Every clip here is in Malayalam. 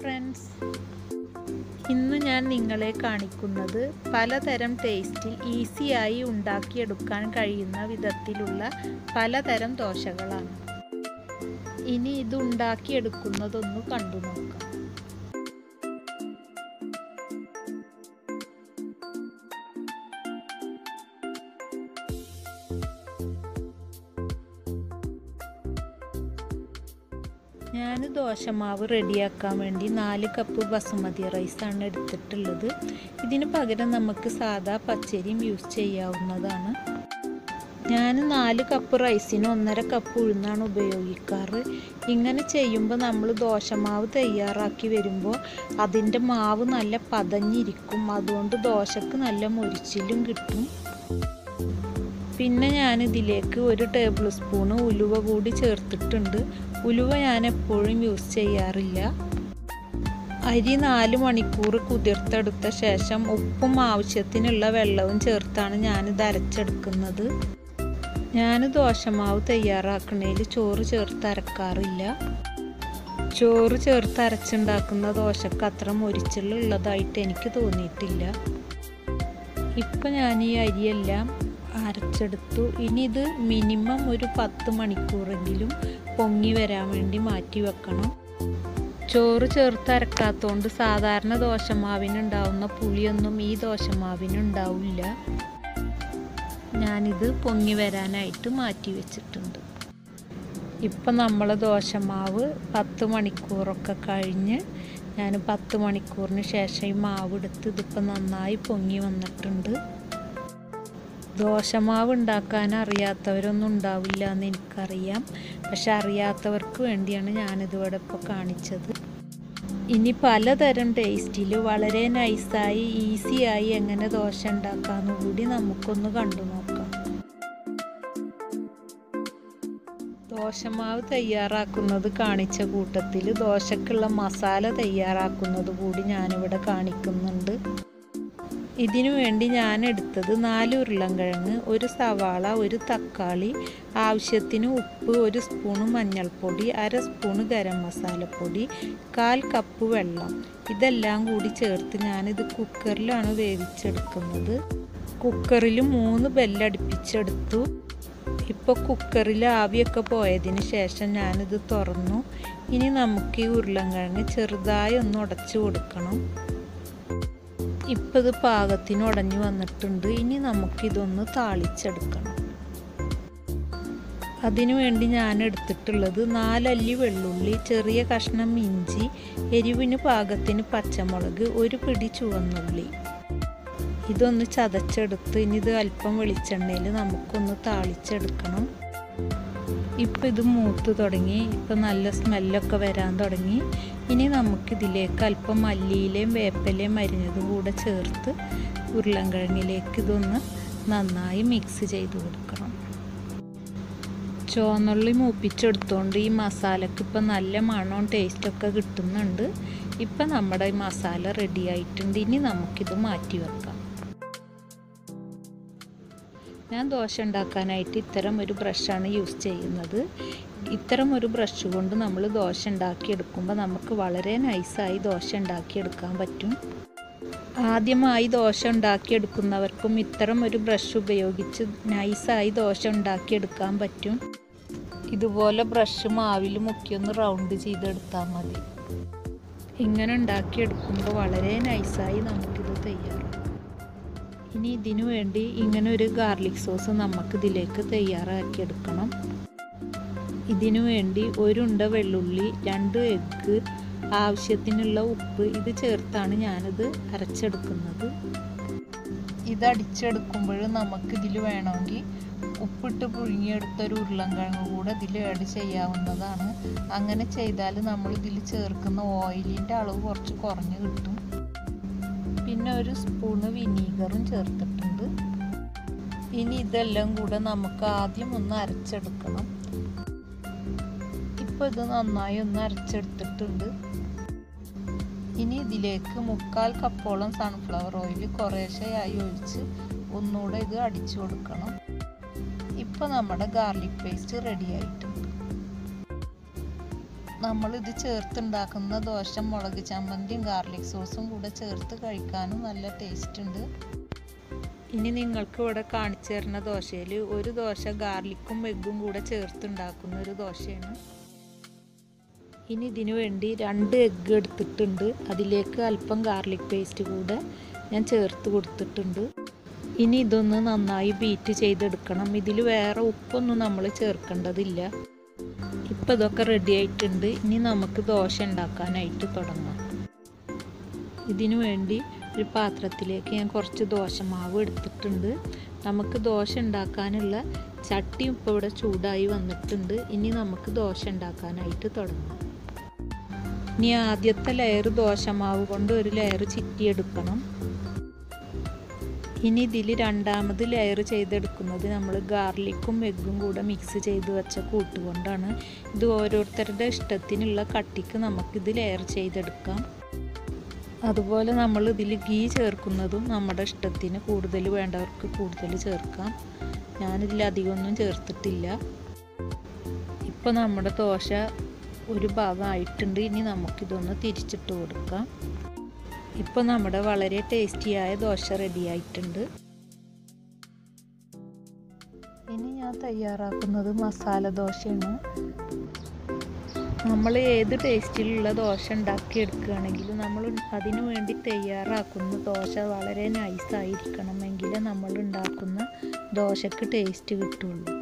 ഫ്രണ്ട്സ് ഇന്ന് ഞാൻ നിങ്ങളെ കാണിക്കുന്നത് പലതരം ടേസ്റ്റിൽ ഈസിയായി ഉണ്ടാക്കിയെടുക്കാൻ കഴിയുന്ന വിധത്തിലുള്ള പലതരം ദോശകളാണ്. ഇനി ഇത് ഉണ്ടാക്കിയെടുക്കുന്നതൊന്ന് കണ്ടു നോക്കാം ഞാൻ ദോശമാവ് റെഡിയാക്കാൻ വേണ്ടി നാല് കപ്പ് ബസുമതി റൈസാണ് എടുത്തിട്ടുള്ളത്. ഇതിന് പകരം നമുക്ക് സാദാ പച്ചരിയും യൂസ് ചെയ്യാവുന്നതാണ്. ഞാൻ നാല് കപ്പ് റൈസിന് ഒന്നര കപ്പ് ഉഴുന്നാണ് ഉപയോഗിക്കാറ്. ഇങ്ങനെ ചെയ്യുമ്പോൾ നമ്മൾ ദോശമാവ് തയ്യാറാക്കി വരുമ്പോൾ അതിന്റെ മാവ് നല്ല പതഞ്ഞിരിക്കും. അതുകൊണ്ട് ദോശക്ക് നല്ല മുരിച്ചിലും കിട്ടും. പിന്നെ ഞാനിതിലേക്ക് ഒരു ടേബിൾ സ്പൂൺ ഉലുവ കൂടി ചേർത്തിട്ടുണ്ട്. ഉലുവ ഞാൻ എപ്പോഴും യൂസ് ചെയ്യാറില്ല. അരി നാല് മണിക്കൂർ കുതിർത്തെടുത്ത ശേഷം ഉപ്പും ആവശ്യത്തിനുള്ള വെള്ളവും ചേർത്താണ് ഞാനിത് അരച്ചെടുക്കുന്നത്. ഞാൻ ദോശമാവ് തയ്യാറാക്കണേൽ ചോറ് ചേർത്ത് അരക്കാറില്ല. ചോറ് ചേർത്ത് അരച്ചുണ്ടാക്കുന്ന ദോശക്ക് അത്ര മൊരിച്ചിലുള്ളതായിട്ട് എനിക്ക് തോന്നിയിട്ടില്ല. ഇപ്പം ഞാൻ ഈ അരിയെല്ലാം അരച്ചെടുത്തു ഇനി ഇത് മിനിമം ഒരു പത്ത് മണിക്കൂറെങ്കിലും പൊങ്ങി വരാൻ വേണ്ടി മാറ്റി വെക്കണം. ചോറ് ചേർത്ത് അരക്കാത്തതുകൊണ്ട് സാധാരണ ദോശമാവിനുണ്ടാവുന്ന പുളിയൊന്നും ഈ ദോശമാവിനുണ്ടാവില്ല. ഞാനിത് പൊങ്ങി വരാനായിട്ട് മാറ്റി വെച്ചിട്ടുണ്ട്. ഇപ്പം നമ്മൾ ദോശമാവ് പത്ത് മണിക്കൂറൊക്കെ കഴിഞ്ഞ് ഞാൻ പത്ത് മണിക്കൂറിന് ശേഷം ഈ മാവ് എടുത്ത് ഇതിപ്പോൾ നന്നായി പൊങ്ങി വന്നിട്ടുണ്ട്. ദോശമാവ് ഉണ്ടാക്കാൻ അറിയാത്തവരൊന്നും ഉണ്ടാവില്ല എന്ന് എനിക്കറിയാം. പക്ഷെ അറിയാത്തവർക്ക് വേണ്ടിയാണ് ഞാനിതിവിടെ ഇപ്പോൾ കാണിച്ചത്. ഇനി പലതരം ടേസ്റ്റിൽ വളരെ നൈസായി ഈസിയായി എങ്ങനെ ദോശ ഉണ്ടാക്കാമെന്ന് കൂടി നമുക്കൊന്ന് കണ്ടു നോക്കാം. ദോശമാവ് തയ്യാറാക്കുന്നത് കാണിച്ച കൂട്ടത്തിൽ ദോശക്കുള്ള മസാല തയ്യാറാക്കുന്നത് കൂടി ഞാനിവിടെ കാണിക്കുന്നുണ്ട്. ഇതിനു വേണ്ടി ഞാൻ എടുത്തത് നാല് ഉരുളൻകിഴങ്ങ് ഒരു സവാള ഒരു തക്കാളി ആവശ്യത്തിന് ഉപ്പ് ഒരു സ്പൂണ് മഞ്ഞൾപ്പൊടി അര സ്പൂണ് ഗരം മസാലപ്പൊടി കാൽ കപ്പ് വെള്ളം. ഇതെല്ലാം കൂടി ചേർത്ത് ഞാനിത് കുക്കറിലാണ് വേവിച്ചെടുക്കുന്നത്. കുക്കറിൽ മൂന്ന് ബെല്ലടുപ്പിച്ചെടുത്തു. ഇപ്പോൾ കുക്കറിൽ ആവിയൊക്കെ പോയതിന് ശേഷം ഞാനിത് തുറന്നു. ഇനി നമുക്ക് ഈ ഉരുളൻകിഴങ്ങ് ചെറുതായി ഒന്ന് ഉടച്ചു കൊടുക്കണം. ഇപ്പം ഇത് പാകത്തിന് ഉടഞ്ഞു വന്നിട്ടുണ്ട്. ഇനി നമുക്കിതൊന്ന് താളിച്ചെടുക്കണം. അതിനുവേണ്ടി ഞാൻ എടുത്തിട്ടുള്ളത് നാലല്ലി വെള്ളുള്ളി ചെറിയ കഷ്ണം ഇഞ്ചി എരിവിന് പാകത്തിന് പച്ചമുളക് ഒരു പിടി ചുവന്നുള്ളി. ഇതൊന്ന് ചതച്ചെടുത്ത് ഇനി ഇത് അല്പം വെളിച്ചെണ്ണയിൽ നമുക്കൊന്ന് താളിച്ചെടുക്കണം. ഇപ്പം ഇത് മൂത്ത് തുടങ്ങി ഇപ്പം നല്ല സ്മെല്ലൊക്കെ വരാൻ തുടങ്ങി. ഇനി നമുക്കിതിലേക്ക് അല്പം മല്ലിയിലയും വേപ്പലയും അരിഞ്ഞതും കൂടെ ചേർത്ത് ഉരുളൻകിഴങ്ങിലേക്ക് ഇതൊന്ന് നന്നായി മിക്സ് ചെയ്ത് കൊടുക്കണം. ചുവന്നുള്ളി മൂപ്പിച്ചെടുത്തോണ്ട് ഈ മസാലക്ക് ഇപ്പം നല്ല മണവും ടേസ്റ്റൊക്കെ കിട്ടുന്നുണ്ട്. ഇപ്പം നമ്മുടെ മസാല റെഡി ആയിട്ടുണ്ട്. ഇനി നമുക്കിത് മാറ്റി വെക്കാം. ഞാൻ ദോശ ഉണ്ടാക്കാനായിട്ട് ഇത്തരം ഒരു ബ്രഷാണ് യൂസ് ചെയ്യുന്നത്. ഇത്തരം ഒരു ബ്രഷ് കൊണ്ട് നമ്മൾ ദോശ ഉണ്ടാക്കിയെടുക്കുമ്പോൾ നമുക്ക് വളരെ നൈസായി ദോശ ഉണ്ടാക്കിയെടുക്കാൻ പറ്റും. ആദ്യമായി ദോശ ഉണ്ടാക്കിയെടുക്കുന്നവർക്കും ഇത്തരം ഒരു ബ്രഷ് ഉപയോഗിച്ച് നൈസായി ദോശ ഉണ്ടാക്കിയെടുക്കാൻ പറ്റും. ഇതുപോലെ ബ്രഷ് മാവിൽ മുക്കിയൊന്ന് റൗണ്ട് ചെയ്തെടുത്താൽ മതി. ഇങ്ങനെ ഉണ്ടാക്കിയെടുക്കുമ്പോൾ വളരെ നൈസായി നമുക്കിത് തയ്യാറാക്കാം. ഇനി ഇതിനു വേണ്ടി ഇങ്ങനെ ഒരു ഗാർലിക് സോസ് നമുക്ക് ഇതിലേക്ക് തയ്യാറാക്കിയെടുക്കണം ഇതിനു വേണ്ടി ഒരുണ്ട വെള്ളുള്ളി രണ്ട് എഗ്ഗ് ആവശ്യത്തിനുള്ള ഉപ്പ് ഇത് ചേർത്താണ് ഞാനിത് അരച്ചെടുക്കുന്നത്. ഇത് അടിച്ചെടുക്കുമ്പോൾ നമുക്ക് ഇതിൽ വേണമെങ്കിൽ ഉപ്പിട്ട് പുഴുങ്ങിയെടുത്ത ഒരു ഉരുളൻകിഴങ്ങ് കൂടെ ഇതിൽ ആഡ് ചെയ്യാവുന്നതാണ്. അങ്ങനെ ചെയ്താൽ നമ്മൾ ഇതിൽ ചേർക്കുന്ന ഓയിലിന്റെ അളവ് കുറച്ച് കുറഞ്ഞ് കിട്ടും. പിന്നെ ഒരു സ്പൂണ് വിനീഗറും ചേർത്തിട്ടുണ്ട്. ഇനി ഇതെല്ലാം കൂടെ നമുക്ക് ആദ്യം ഒന്ന് അരച്ചെടുക്കണം. ഇപ്പോൾ ഇത് നന്നായി ഒന്ന് അരച്ചെടുത്തിട്ടുണ്ട്. ഇനി ഇതിലേക്ക് മുക്കാൽ കപ്പോളം സൺഫ്ലവർ ഓയിൽ കുറേശ്ശെയായി ഒഴിച്ച് ഒന്നുകൂടെ ഇത് അടിച്ചു കൊടുക്കണം. ഇപ്പോൾ നമ്മുടെ ഗാർലിക് പേസ്റ്റ് റെഡി ആയിട്ടുണ്ട്. നമ്മളിത് ചേർത്തുണ്ടാക്കുന്ന ദോശ മുളക് ചമ്മന്തിയും ഗാർലിക് സോസും കൂടെ ചേർത്ത് കഴിക്കാനും നല്ല ടേസ്റ്റ് ഉണ്ട്. ഇനി നിങ്ങൾക്ക് ഇവിടെ കാണിച്ചു തരുന്ന ദോശയിൽ ഒരു ദോശ ഗാർലിക്കും എഗ്ഗും കൂടെ ചേർത്തുണ്ടാക്കുന്ന ഒരു ദോശയാണ്. ഇനി ഇതിനു വേണ്ടി രണ്ട് എഗ്ഗ് എടുത്തിട്ടുണ്ട്. അതിലേക്ക് അല്പം ഗാർലിക് പേസ്റ്റ് കൂടെ ഞാൻ ചേർത്ത് കൊടുത്തിട്ടുണ്ട്. ഇനി ഇതൊന്ന് നന്നായി ബീറ്റ് ചെയ്തെടുക്കണം. ഇതിൽ വേറെ ഉപ്പൊന്നും നമ്മൾ ചേർക്കേണ്ടതില്ല. ഇപ്പം ഇതൊക്കെ റെഡി ആയിട്ടുണ്ട്. ഇനി നമുക്ക് ദോശ ഉണ്ടാക്കാനായിട്ട് തുടങ്ങാം. ഇതിനു വേണ്ടി ഒരു പാത്രത്തിലേക്ക് ഞാൻ കുറച്ച് ദോശമാവ് എടുത്തിട്ടുണ്ട്. നമുക്ക് ദോശ ഉണ്ടാക്കാനുള്ള ചട്ടി ഇപ്പോൾ ഇവിടെ ചൂടായി വന്നിട്ടുണ്ട്. ഇനി നമുക്ക് ദോശ ഉണ്ടാക്കാനായിട്ട് തുടങ്ങാം. ഇനി ആദ്യത്തെ ലെയർ ദോശമാവ് കൊണ്ട് ഒരു ലെയർ ചിറ്റിയെടുക്കണം. ഇനി ഇതിൽ രണ്ടാമത് ലെയർ ചെയ്തെടുക്കുന്നത് നമ്മൾ ഗാർലിക്കും എഗ്ഗും കൂടെ മിക്സ് ചെയ്ത് വെച്ച കൂട്ടുകൊണ്ടാണ് ഇത് ഓരോരുത്തരുടെ ഇഷ്ടത്തിനുള്ള കട്ടിക്ക് നമുക്കിത് ലെയർ ചെയ്തെടുക്കാം. അതുപോലെ നമ്മൾ ഇതിൽ ഗീ ചേർക്കുന്നതും നമ്മുടെ ഇഷ്ടത്തിന് കൂടുതൽ വേണ്ടവർക്ക് കൂടുതൽ ചേർക്കാം. ഞാനിതിൽ അധികമൊന്നും ചേർത്തിട്ടില്ല. ഇപ്പോൾ നമ്മുടെ ദോശ ഒരു ഭാഗമായിട്ടുണ്ട് ഇനി നമുക്കിതൊന്ന് തിരിച്ചിട്ട് കൊടുക്കാം. ഇപ്പോൾ നമ്മുടെ വളരെ ടേസ്റ്റിയായ ദോശ റെഡിയായിട്ടുണ്ട്. ഇനി ഞാൻ തയ്യാറാക്കുന്നത് മസാല ദോശയാണ്. നമ്മൾ ഏത് ടേസ്റ്റിലുള്ള ദോശ ഉണ്ടാക്കി എടുക്കുകയാണെങ്കിലും നമ്മൾ അതിനു വേണ്ടി തയ്യാറാക്കുന്ന ദോശ വളരെ നൈസായിരിക്കണമെങ്കിൽ നമ്മൾ ഉണ്ടാക്കുന്ന ദോശക്ക് ടേസ്റ്റ് കിട്ടുള്ളൂ.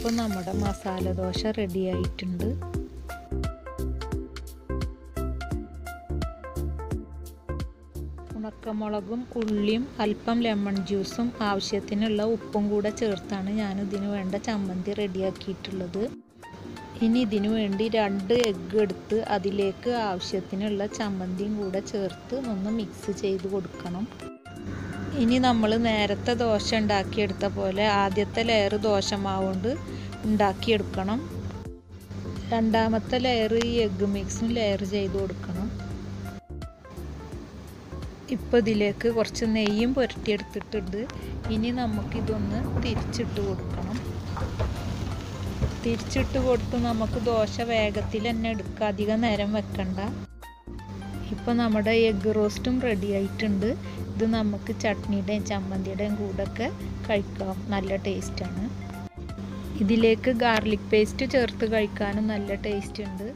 ഇപ്പോൾ നമ്മുടെ മസാല ദോശ റെഡി ആയിട്ടുണ്ട്. ഉണക്കമുളകും ഉള്ളിയും അല്പം ലെമൺ ജ്യൂസും ആവശ്യത്തിനുള്ള ഉപ്പും കൂടെ ചേർത്താണ് ഞാൻ ഇതിനു വേണ്ട ചമ്മന്തി റെഡിയാക്കിയിട്ടുള്ളത് ഇനി ഇതിനു വേണ്ടി രണ്ട് എഗ്ഗ് എടുത്ത് അതിലേക്ക് ആവശ്യത്തിനുള്ള ചമ്മന്തിയും കൂടെ ചേർത്ത് ഒന്ന് മിക്സ് ചെയ്ത് കൊടുക്കണം. ഇനി നമ്മൾ നേരത്തെ ദോശ ഉണ്ടാക്കിയെടുത്ത പോലെ ആദ്യത്തെ ലെയർ ദോശമാവ് കൊണ്ട് ഉണ്ടാക്കിയെടുക്കണം. രണ്ടാമത്തെ ലെയർ ഈ എഗ്ഗ് മിക്സും ലെയർ ചെയ്ത് കൊടുക്കണം. ഇപ്പോൾ ഇതിലേക്ക് കുറച്ച് നെയ്യും പുരട്ടിയെടുത്തിട്ടുണ്ട്. ഇനി നമുക്കിതൊന്ന് തിരിച്ചിട്ട് കൊടുക്കണം. തിരിച്ചിട്ട് കൊടുത്ത് നമുക്ക് ദോശ വേഗത്തിൽ തന്നെ എടുക്കുക അധികം നേരം വെക്കണ്ട. ഇപ്പോൾ നമ്മുടെ എഗ്ഗ് റോസ്റ്റും റെഡി ആയിട്ടുണ്ട്. ഇത് നമുക്ക് ചട്നിയുടെയും ചമ്മന്തിയുടെയും കൂടെയൊക്കെ കഴിക്കാം. നല്ല ടേസ്റ്റാണ് ഇതിലേക്ക് ഗാർലിക് പേസ്റ്റ് ചേർത്ത് കഴിക്കാനും നല്ല ടേസ്റ്റ് ഉണ്ട്.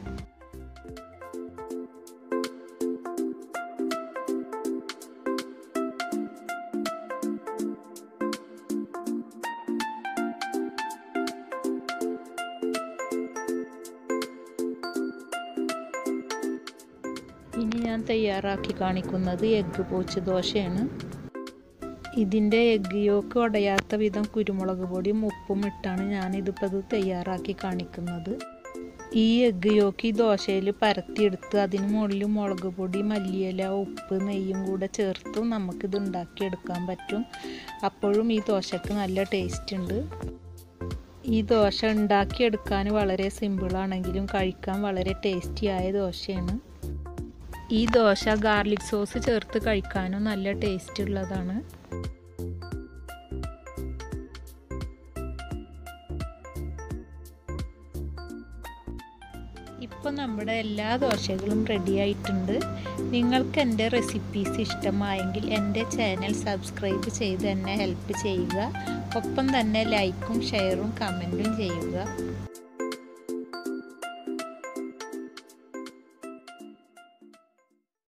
ഇനി ഞാൻ തയ്യാറാക്കി കാണിക്കുന്നത് എഗ്ഗ് പോച്ച് ദോശയാണ്. ഇതിന്റെ എഗ്ഗ് യോക്ക് ഉടയാത്ത വിധം കുരുമുളക് പൊടിയും ഉപ്പും ഇട്ടാണ് ഞാനിതിപ്പോൾ ഇത് തയ്യാറാക്കി കാണിക്കുന്നത്. ഈ എഗ്ഗ് യോക്ക് ഈ ദോശയിൽ പരത്തിയെടുത്ത് അതിന് മുകളിൽ മുളക് പൊടി മല്ലിയില ഉപ്പ് നെയ്യും കൂടെ ചേർത്ത് നമുക്കിത് ഉണ്ടാക്കിയെടുക്കാൻ പറ്റും. അപ്പോഴും ഈ ദോശക്ക് നല്ല ടേസ്റ്റ് ഉണ്ട്. ഈ ദോശ ഉണ്ടാക്കിയെടുക്കാൻ വളരെ സിമ്പിളാണെങ്കിലും കഴിക്കാൻ വളരെ ടേസ്റ്റിയായ ദോശയാണ്. ഈ ദോശ ഗാർലിക് സോസ് ചേർത്ത് കഴിക്കാനും നല്ല ടേസ്റ്റ് ഉള്ളതാണ്. ഇപ്പോൾ നമ്മുടെ എല്ലാ ദോശകളും റെഡി ആയിട്ടുണ്ട്. നിങ്ങൾക്ക് എന്റെ റെസിപ്പീസ് ഇഷ്ടമായെങ്കിൽ എന്റെ ചാനൽ സബ്സ്ക്രൈബ് ചെയ്ത് എന്നെ ഹെൽപ്പ് ചെയ്യുക. ഒപ്പം തന്നെ ലൈക്കും ഷെയറും കമന്റും ചെയ്യുക.